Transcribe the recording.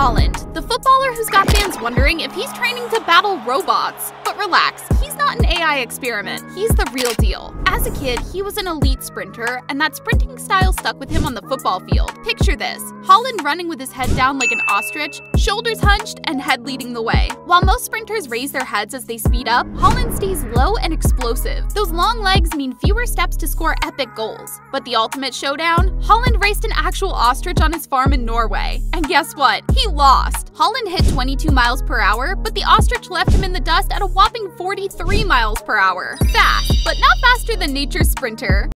Haaland, the footballer who's got fans wondering if he's training to battle robots. But relax, AI experiment, he's the real deal. As a kid, he was an elite sprinter, and that sprinting style stuck with him on the football field. Picture this Haaland running with his head down like an ostrich, shoulders hunched, and head leading the way. While most sprinters raise their heads as they speed up, Haaland stays low and explosive. Those long legs mean fewer steps to score epic goals. But the ultimate showdown? Haaland raced an actual ostrich on his farm in Norway. And guess what? He lost. Haaland hit 22 miles per hour, but the ostrich left him in the dust at a whopping 43 miles per hour. Fast, but not faster than nature's sprinter.